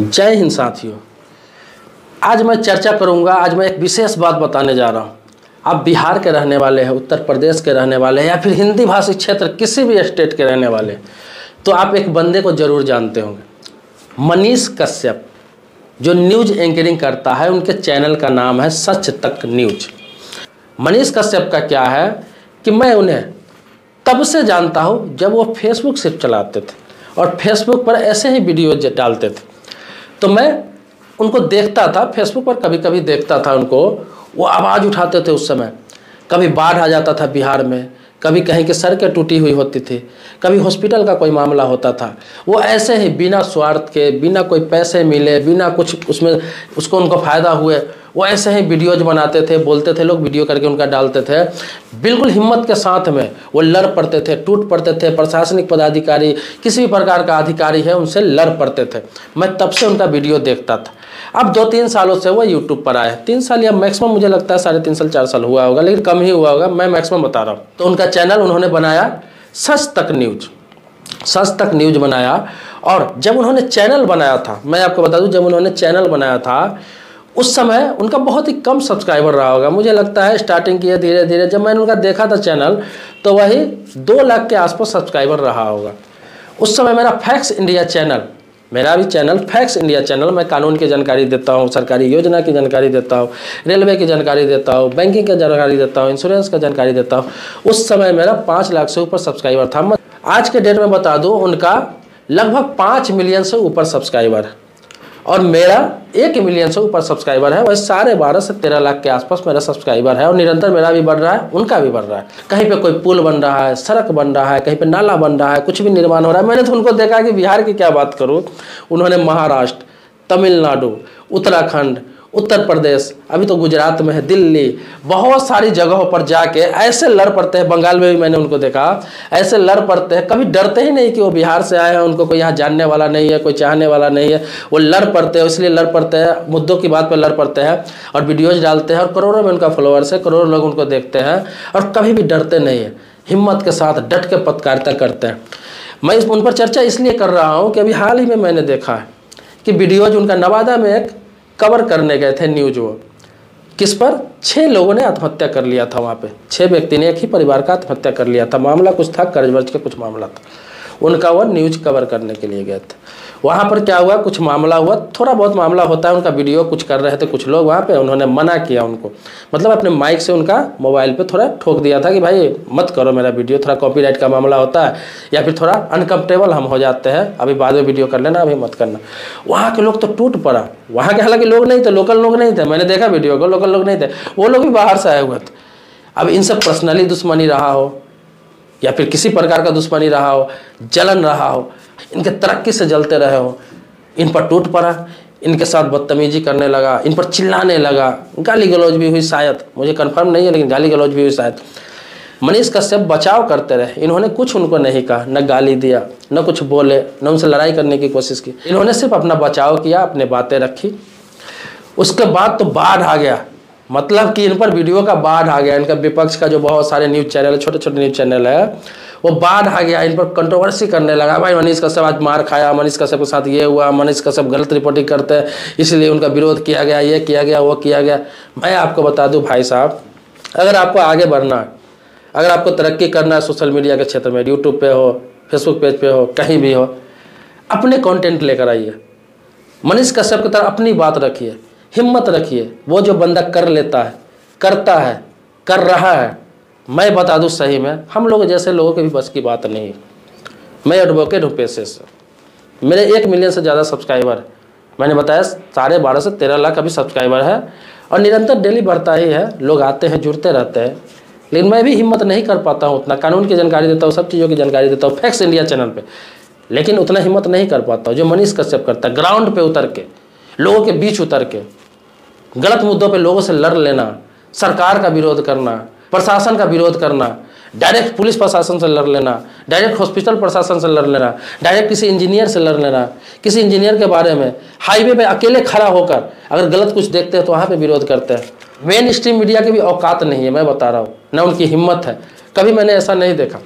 जय हिंद साथियों। आज मैं चर्चा करूँगा, आज मैं एक विशेष बात बताने जा रहा हूँ। आप बिहार के रहने वाले हैं, उत्तर प्रदेश के रहने वाले हैं, या फिर हिंदी भाषी क्षेत्र किसी भी स्टेट के रहने वाले तो आप एक बंदे को ज़रूर जानते होंगे। मनीष कश्यप, जो न्यूज़ एंकरिंग करता है, उनके चैनल का नाम है सच तक न्यूज़। मनीष कश्यप का क्या है कि मैं उन्हें तब से जानता हूँ जब वो फेसबुक सिर्फ़ चलाते थे और फेसबुक पर ऐसे ही वीडियो डालते थे। तो मैं उनको देखता था फेसबुक पर कभी कभी देखता था उनको। वो आवाज़ उठाते थे उस समय। कभी बाढ़ आ जाता था बिहार में, कभी कहीं की सड़कें टूटी हुई होती थी, कभी हॉस्पिटल का कोई मामला होता था। वो ऐसे ही बिना स्वार्थ के, बिना कोई पैसे मिले, बिना कुछ उसमें, उसको उनको फ़ायदा हुए वो ऐसे ही वीडियोज़ बनाते थे, बोलते थे, लोग वीडियो करके उनका डालते थे। बिल्कुल हिम्मत के साथ में वो लड़ पड़ते थे, टूट पड़ते थे। प्रशासनिक पदाधिकारी, किसी भी प्रकार का अधिकारी है, उनसे लड़ पड़ते थे। मैं तब से उनका वीडियो देखता था। अब दो तीन सालों से वो यूट्यूब पर आए। तीन साल या मैक्सिमम मुझे लगता है, साढ़े तीन साल, चार साल हुआ होगा, लेकिन कम ही हुआ होगा, मैं मैक्सिमम बता रहा हूँ। तो उनका चैनल उन्होंने बनाया सच तक न्यूज़ सच तक न्यूज़ बनाया। और जब उन्होंने चैनल बनाया था, मैं आपको बता दूँ, जब उन्होंने चैनल बनाया था उस समय उनका बहुत ही कम सब्सक्राइबर रहा होगा। मुझे लगता है स्टार्टिंग किए धीरे धीरे जब मैंने उनका देखा था चैनल तो वही दो लाख के आसपास सब्सक्राइबर रहा होगा। उस समय मेरा फैक्स इंडिया चैनल मेरा भी चैनल फैक्स इंडिया चैनल मैं कानून की जानकारी देता हूँ, सरकारी योजना की जानकारी देता हूँ रेलवे की जानकारी देता हूँ बैंकिंग की जानकारी देता हूँ इंश्योरेंस का जानकारी देता हूँ। उस समय मेरा पाँच लाख से ऊपर सब्सक्राइबर था। आज के डेट में बता दूँ, उनका लगभग पाँच मिलियन से ऊपर सब्सक्राइबर और मेरा एक मिलियन से ऊपर सब्सक्राइबर है, वह साढ़े बारह से तेरह लाख के आसपास मेरा सब्सक्राइबर है और निरंतर मेरा भी बढ़ रहा है, उनका भी बढ़ रहा है। कहीं पे कोई पुल बन रहा है, सड़क बन रहा है, कहीं पे नाला बन रहा है, कुछ भी निर्माण हो रहा है, मैंने तो उनको देखा कि बिहार की क्या बात करूँ। उन्होंने महाराष्ट्र, तमिलनाडु, उत्तराखंड उत्तर प्रदेश, अभी तो गुजरात में है, दिल्ली। बहुत सारी जगहों पर जाके ऐसे लड़ पड़ते हैं, बंगाल में भी मैंने उनको देखा, ऐसे लड़ पड़ते हैं, कभी डरते ही नहीं कि वो बिहार से आए हैं, उनको कोई यहाँ जानने वाला नहीं है, कोई चाहने वाला नहीं है, वो लड़ पड़ते हैं, इसलिए लड़ पड़ते हैं, मुद्दों की बात पर लड़ पड़ते हैं, और वीडियोज़ डालते हैं, और करोड़ों में उनका फॉलोअर्स है, करोड़ों लोग उनको देखते हैं, और कभी भी डरते नहीं है, हिम्मत के साथ डट के पत्रकारिता करते हैं। मैं इस उन पर चर्चा इसलिए कर रहा हूँ कि अभी हाल ही में मैंने देखा है कि वीडियोज़ उनका नवादा में एक कवर करने गए थे न्यूज़ वो। किस पर? छः लोगों ने आत्महत्या कर लिया था वहाँ पे। छः व्यक्ति ने एक ही परिवार का आत्महत्या कर लिया था। मामला कुछ था कर्ज वर्ज का कुछ मामला था। उनका वो न्यूज़ कवर करने के लिए गए थे। वहाँ पर क्या हुआ, कुछ मामला हुआ, थोड़ा बहुत मामला होता है, उनका वीडियो कुछ कर रहे थे कुछ लोग वहाँ पे, उन्होंने मना किया उनको। मतलब अपने माइक से उनका मोबाइल पे थोड़ा ठोक दिया था कि भाई, मत करो मेरा वीडियो, थोड़ा कॉपीराइट का मामला होता है, या फिर थोड़ा अनकम्फर्टेबल हम हो जाते हैं, अभी बाद में वीडियो कर लेना, अभी मत करना। वहाँ के लोग तो टूट पड़ा। वहाँ के हालाँकि लोग नहीं थे लोकल लोग नहीं थे, मैंने देखा वीडियो को लोकल लोग नहीं थे, वो लोग भी बाहर से आए हुए थे। अब इनसे पर्सनली दुश्मनी रहा हो या फिर किसी प्रकार का दुश्मनी रहा हो, जलन रहा हो, इनके तरक्की से जलते रहे हो, इन पर टूट पड़ा, इनके साथ बदतमीजी करने लगा, इन पर चिल्लाने लगा। गाली गलौज भी हुई शायद, मुझे कंफर्म नहीं है, लेकिन गाली गलौज भी हुई शायद। मनीष कश्यप बचाव करते रहे, इन्होंने कुछ उनको नहीं कहा, न गाली दिया, न कुछ बोले, न उनसे लड़ाई करने की कोशिश की। इन्होंने सिर्फ़ अपना बचाव किया, अपने बातें रखी। उसके बाद तो बाढ़ आ गया। मतलब कि इन पर वीडियो का बाढ़ आ गया, इनका विपक्ष का जो बहुत सारे न्यूज़ चैनल छोटे छोटे न्यूज़ चैनल है, वो बाढ़ आ गया, इन पर कंट्रोवर्सी करने लगा। भाई, मनीष कश्यप आज मार खाया, मनीष कश्यप के साथ ये हुआ, मनीष कश्यप गलत रिपोर्टिंग करते हैं, इसलिए उनका विरोध किया गया, ये किया गया, वो किया गया। मैं आपको बता दूँ, भाई साहब, अगर आपको आगे बढ़ना है, अगर आपको तरक्की करना है सोशल मीडिया के क्षेत्र में यूट्यूब पे हो फेसबुक पेज पे हो, कहीं भी हो, अपने कंटेंट लेकर आइए। मनीष कश्यप की तरह अपनी बात रखिए। हिम्मत रखिए। वो जो बंदा कर लेता है, करता है, कर रहा है, मैं बता दूँ सही में, हम लोग जैसे लोगों के भी बस की बात नहीं मैं एडवोकेट हूँ पैसे से। मेरे एक मिलियन से ज़्यादा सब्सक्राइबर है। मैंने बताया, साढ़े बारह से तेरह लाख अभी सब्सक्राइबर है। और निरंतर डेली बढ़ता ही है। लोग आते हैं, जुड़ते रहते हैं। लेकिन मैं भी हिम्मत नहीं कर पाता हूँ उतना। कानून की जानकारी देता हूँ, सब चीज़ों की जानकारी देता हूँ फैक्स इंडिया चैनल पर लेकिन उतना हिम्मत नहीं कर पाता हूँ। जो मनीष कश्यप करता है ग्राउंड पर उतर के, लोगों के बीच उतर के गलत मुद्दों पे लोगों से लड़ लेना, सरकार का विरोध करना, प्रशासन का विरोध करना डायरेक्ट पुलिस प्रशासन से लड़ लेना डायरेक्ट हॉस्पिटल प्रशासन से लड़ लेना डायरेक्ट किसी इंजीनियर से लड़ लेना, किसी इंजीनियर के बारे में हाईवे पे अकेले खड़ा होकर अगर गलत कुछ देखते हैं तो वहाँ पे विरोध करते हैं। मेन स्ट्रीम मीडिया की भी औकात नहीं है, मैं बता रहा हूँ, न उनकी हिम्मत है। कभी मैंने ऐसा नहीं देखा।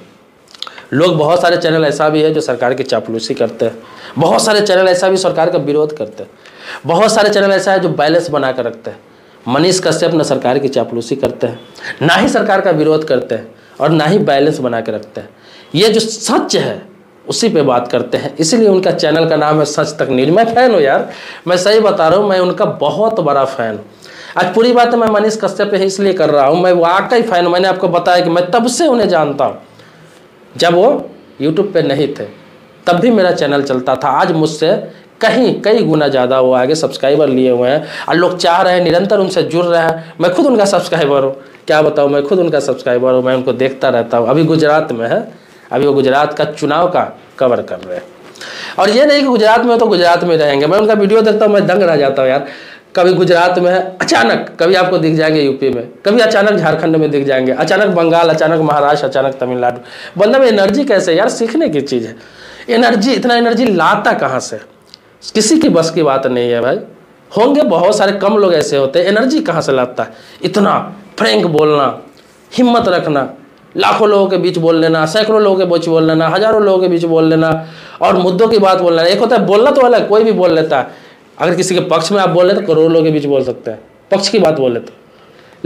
लोग बहुत सारे चैनल ऐसा भी है जो सरकार की चापलूसी करते हैं। बहुत सारे चैनल ऐसा भी सरकार का विरोध करते हैं। बहुत सारे चैनल ऐसा है जो बैलेंस बना कर रखते हैं। मनीष कश्यप न सरकार की चापलूसी करते हैं, ना ही सरकार का विरोध करते हैं और ना ही बैलेंस बना के रखते हैं। ये जो सच है, उसी पे बात करते हैं। इसीलिए उनका चैनल का नाम है सच तक न्यूज़ मैं फ़ैन हूँ यार, मैं सही बता रहा हूँ, मैं उनका बहुत बड़ा फ़ैन हूँ। आज पूरी बात मैं मनीष कश्यप पे इसलिए कर रहा हूँ, मैं वाकई फ़ैन हूँ मैंने आपको बताया कि मैं तब से उन्हें जानता हूँ। जब वो यूट्यूब पे नहीं थे, तब भी मेरा चैनल चलता था। आज मुझसे कहीं, कई गुना ज़्यादा वो आगे सब्सक्राइबर लिए हुए हैं और लोग चाह रहे हैं, निरंतर उनसे जुड़ रहे हैं। मैं खुद उनका सब्सक्राइबर हूँ। क्या बताऊँ, मैं खुद उनका सब्सक्राइबर हूँ, मैं उनको देखता रहता हूँ। अभी गुजरात में है। अभी वो गुजरात का चुनाव का कवर कर रहे हैं। और ये नहीं कि गुजरात में तो गुजरात में रहेंगे। मैं उनका वीडियो देखता हूँ, मैं दंग रह जाता हूँ यार। कभी गुजरात में है, अचानक कभी आपको दिख जाएँगे यूपी में। कभी अचानक झारखंड में दिख जाएँगे। अचानक बंगाल, अचानक महाराष्ट्र, अचानक तमिलनाडु। बंदा में एनर्जी कैसे यार? सीखने की चीज़ है। एनर्जी इतना एनर्जी लाता कहाँ से? किसी की बस की बात नहीं है भाई। होंगे बहुत सारे, कम लोग ऐसे होते हैं। एनर्जी कहाँ से लाता है? इतना फ्रेंक बोलना, हिम्मत रखना, लाखों लोगों के बीच बोल लेना, सैकड़ों लोगों के बीच बोल लेना, हज़ारों लोगों के बीच बोल लेना, और मुद्दों की बात बोल लेना एक होता है, बोलना तो अलग, कोई भी बोल लेता है। अगर किसी के पक्ष में आप बोल रहे तो करोड़ों लोगों के बीच बोल सकते हैं। पक्ष की बात बोल लेते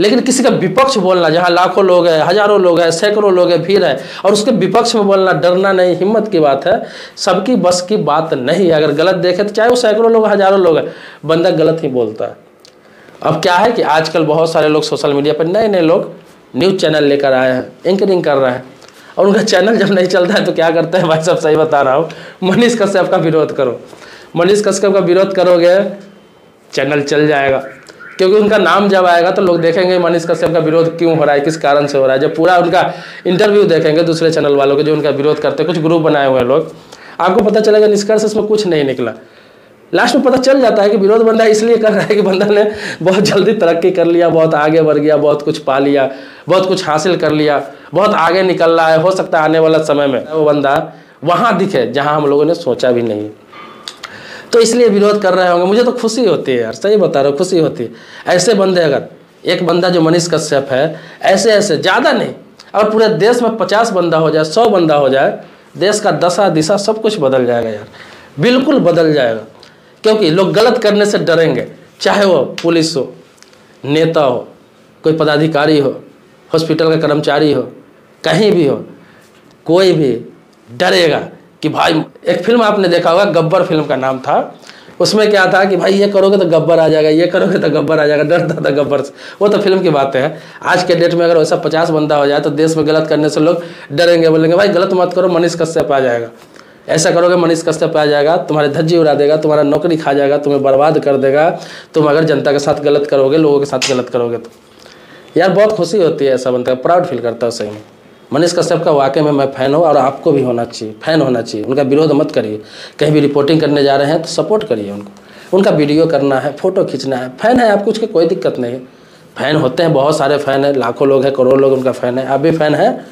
लेकिन किसी का विपक्ष बोलना, जहाँ लाखों लोग हैं, हज़ारों लोग हैं, सैकड़ों लोग हैं, भीड़ है, और उसके विपक्ष में बोलना डरना नहीं, हिम्मत की बात है, सबकी बस की बात नहीं है। अगर गलत देखे तो चाहे वो सैकड़ों लोग हज़ारों लोग हैं, बंदा गलत ही बोलता है। अब क्या है कि आजकल बहुत सारे लोग सोशल मीडिया पर नए नए लोग न्यूज़ चैनल लेकर आए हैं, एंकरिंग कर रहे हैं, और उनका चैनल जब नहीं चलता है तो क्या करते हैं भाई, सब सही बता रहा हूँ। मनीष कश्यप का विरोध करो। मनीष कश्यप का विरोध करोगे, चैनल चल जाएगा। क्योंकि उनका नाम जब आएगा तो लोग देखेंगे, मनीष कश्यप का विरोध क्यों हो रहा है, किस कारण से हो रहा है? जब पूरा उनका इंटरव्यू देखेंगे दूसरे चैनल वालों के जो उनका विरोध करते हैं, कुछ ग्रुप बनाए हुए लोग, आपको पता चलेगा निष्कर्ष इसमें कुछ नहीं निकला। लास्ट में पता चल जाता है कि विरोध बंदा इसलिए कर रहा है कि बंदा ने बहुत जल्दी तरक्की कर लिया, बहुत आगे बढ़ गया, बहुत कुछ पा लिया, बहुत कुछ हासिल कर लिया, बहुत आगे निकल रहा है, हो सकता है आने वाला समय में। वो बंदा वहाँ दिखे, जहाँ हम लोगों ने सोचा भी नहीं। तो इसलिए विरोध कर रहे होंगे। मुझे तो खुशी होती है यार, सही बता रहे हो, खुशी होती है। ऐसे बंदे अगर, एक बंदा जो मनीष कश्यप है, ऐसे ऐसे, ज़्यादा नहीं। अगर पूरे देश में पचास बंदा हो जाए, सौ बंदा हो जाए, देश का दशा, दिशा सब कुछ बदल जाएगा यार। बिल्कुल बदल जाएगा। क्योंकि लोग गलत करने से डरेंगे, चाहे वो पुलिस हो, नेता हो, कोई पदाधिकारी हो, हॉस्पिटल का कर्मचारी हो, कहीं भी हो, कोई भी डरेगा। कि भाई, एक फ़िल्म आपने देखा होगा, गब्बर फ़िल्म का नाम था। उसमें क्या था कि भाई, ये करोगे तो गब्बर आ जाएगा, ये करोगे तो गब्बर आ जाएगा डरता था गब्बर से। वो तो फ़िल्म की बातें हैं। आज के डेट में अगर वैसा पचास बंदा हो जाए तो देश में गलत करने से लोग डरेंगे, बोलेंगे, भाई, गलत मत करो, मनीष कश्यप आ जाएगा। ऐसा करोगे, मनीष कश्यप आ जाएगा, तुम्हारे धज्जी उड़ा देगा, तुम्हारा नौकरी खा जाएगा, तुम्हें बर्बाद कर देगा। तुम अगर जनता के साथ गलत करोगे, लोगों के साथ गलत करोगे तो। यार, बहुत खुशी होती है ऐसा बनता है प्राउड फील करता है सही में मनीष कश्यप का वाकई में मैं फ़ैन हूँ और आपको भी होना चाहिए, फ़ैन होना चाहिए। उनका विरोध मत करिए। कहीं भी रिपोर्टिंग करने जा रहे हैं तो सपोर्ट करिए उनको। उनका वीडियो करना है फ़ोटो खींचना है। फ़ैन है आपको उसकी कोई दिक्कत नहीं। है फ़ैन होते हैं, बहुत सारे फ़ैन हैं, लाखों लोग हैं, करोड़ों लोग उनका फ़ैन है। आप भी फ़ैन है।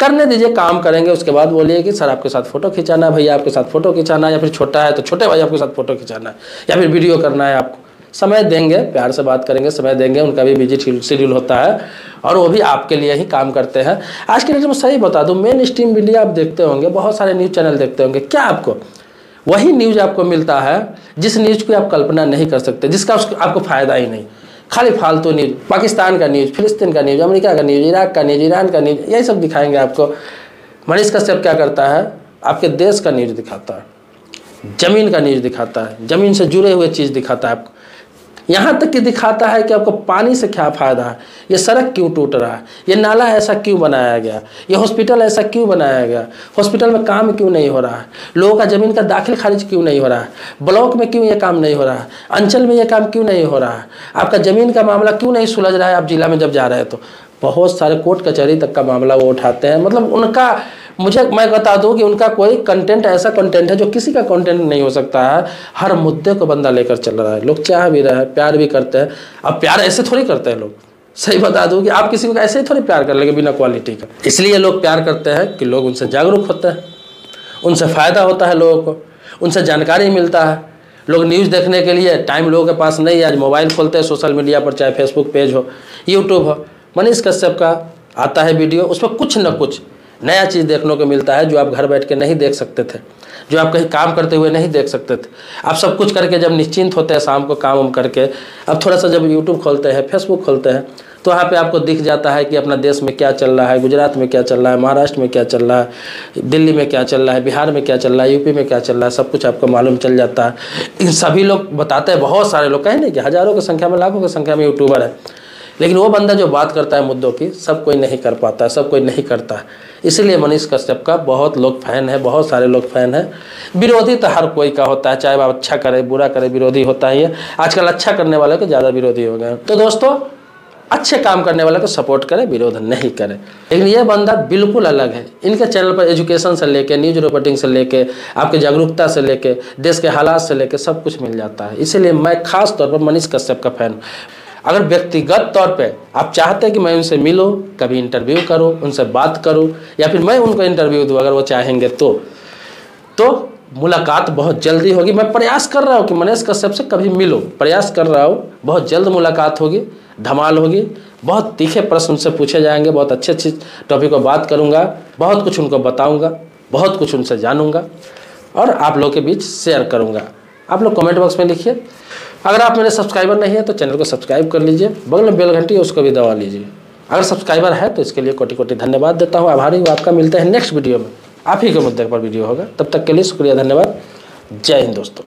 करने दीजिए, काम करेंगे, उसके बाद बोलिए कि, सर, आपके साथ फ़ोटो खिंचाना है, भैया आपके साथ फ़ोटो खिंचाना है, या फिर छोटा है तो छोटे भाई आपके साथ फ़ोटो खिंचाना है, या फिर वीडियो करना है आपको। समय देंगे, प्यार से बात करेंगे, समय देंगे, उनका भी बिज़ी शेड्यूल होता है, और वो भी आपके लिए ही काम करते हैं। आज के डेट में सही बता दूँ मेन स्ट्रीम मीडिया आप देखते होंगे, बहुत सारे न्यूज़ चैनल देखते होंगे। क्या आपको? वही न्यूज़ आपको मिलता है, जिस न्यूज़ की आप कल्पना नहीं कर सकते, जिसका आपको फ़ायदा ही नहीं। खाली फालतू न्यूज़ पाकिस्तान का न्यूज़ फिलिस्तीन का न्यूज़ अमेरिका का न्यूज़ इराक का न्यूज़ ईरान का न्यूज़ यही सब दिखाएँगे आपको। मनीष कश्यप क्या करता है? आपके देश का न्यूज़ दिखाता है, ज़मीन का न्यूज़ दिखाता है, ज़मीन से जुड़े हुए चीज़ दिखाता है आपको। यहाँ तक कि दिखाता है कि आपको पानी से क्या फ़ायदा है? ये सड़क क्यों टूट रहा है? ये नाला ऐसा क्यों बनाया गया? ये हॉस्पिटल ऐसा क्यों बनाया गया? हॉस्पिटल में काम क्यों नहीं हो रहा है? लोगों का ज़मीन का दाखिल खारिज क्यों नहीं हो रहा है? ब्लॉक में क्यों ये काम नहीं हो रहा है? अंचल में ये काम क्यों नहीं हो रहा है? आपका ज़मीन का मामला क्यों नहीं सुलझ रहा है? आप जिला में जब जा रहे हैं तो। बहुत सारे कोर्ट कचहरी तक का मामला वो उठाते हैं। मतलब उनका मुझे, मैं बता दूँ कि उनका कोई कंटेंट ऐसा कंटेंट है जो किसी का कंटेंट नहीं हो सकता है। हर मुद्दे को बंदा लेकर चल रहा है। लोग चाह भी रहे हैं, प्यार भी करते हैं। अब प्यार ऐसे थोड़ी करते हैं लोग। सही बता दूँ कि आप किसी को ऐसे ही थोड़ी प्यार कर लेंगे बिना क्वालिटी का। इसलिए लोग प्यार करते हैं कि लोग उनसे जागरूक होते हैं। उनसे फ़ायदा होता है लोगों को। उनसे जानकारी मिलता है। लोग न्यूज़ देखने के लिए टाइम लोगों के पास नहीं है। आज मोबाइल खोलते हैं सोशल मीडिया पर, चाहे फेसबुक पेज हो यूट्यूब हो। मनीष कश्यप का आता है वीडियो उस पर कुछ ना कुछ नया चीज़ देखने को मिलता है जो आप घर बैठ के नहीं देख सकते थे, जो आप कहीं काम करते हुए नहीं देख सकते थे। आप सब कुछ करके जब निश्चिंत होते हैं शाम को काम वाम करके, अब थोड़ा सा जब यूट्यूब खोलते हैं फेसबुक खोलते हैं तो वहाँ पे आपको दिख जाता है कि अपना देश में क्या चल रहा है, गुजरात में क्या चल रहा है, महाराष्ट्र में क्या चल रहा है, दिल्ली में क्या चल रहा है, बिहार में क्या चल रहा है, यूपी में क्या चल रहा है, सब कुछ आपको मालूम चल जाता है। इन सभी लोग बताते हैं, बहुत सारे लोग कहें नहीं कि हज़ारों की संख्या में, लाखों की संख्या में यूट्यूबर है। लेकिन वो बंदा जो बात करता है मुद्दों की, सब कोई नहीं कर पाता है सब कोई नहीं करता। है इसीलिए मनीष कश्यप का बहुत लोग फ़ैन है, बहुत सारे लोग फ़ैन है। विरोधी तो हर कोई का होता है, चाहे वो अच्छा करे, बुरा करे, विरोधी होता ही है। आजकल अच्छा करने वाले के ज़्यादा विरोधी हो गए तो दोस्तों, अच्छे काम करने वाले को सपोर्ट करें, विरोध नहीं करें। लेकिन ये बंदा बिल्कुल अलग है। इनके चैनल पर एजुकेशन से लेके न्यूज़ रिपोर्टिंग से लेके, आपके जागरूकता से लेके, देश के हालात से लेके सब कुछ मिल जाता है। इसीलिए मैं खास तौर पर मनीष कश्यप का फ़ैन अगर व्यक्तिगत तौर पे आप चाहते हैं कि मैं उनसे मिलूं, कभी इंटरव्यू करूँ, उनसे बात करूँ, या फिर मैं उनको इंटरव्यू दूँ, अगर वो चाहेंगे तो तो मुलाकात बहुत जल्दी होगी। मैं प्रयास कर रहा हूँ कि मनीष कश्यप से कभी मिलो, प्रयास कर रहा हूँ, बहुत जल्द मुलाकात होगी, धमाल होगी, बहुत तीखे प्रश्न उनसे पूछे जाएँगे, बहुत अच्छे अच्छे टॉपिक पर बात करूँगा, बहुत कुछ उनको बताऊँगा, बहुत कुछ उनसे जानूँगा, और आप लोग के बीच शेयर करूँगा। आप लोग कमेंट बॉक्स में लिखिए। अगर आप मेरे सब्सक्राइबर नहीं है तो चैनल को सब्सक्राइब कर लीजिए, बगल में बेल घंटी उसको भी दबा लीजिए। अगर सब्सक्राइबर है तो इसके लिए कोटि कोटि धन्यवाद देता हूँ। आभारी हूँ, आपका मिलता है नेक्स्ट वीडियो में। आप ही के मुद्दे पर वीडियो होगा। तब तक के लिए शुक्रिया, धन्यवाद। जय हिंद दोस्तों।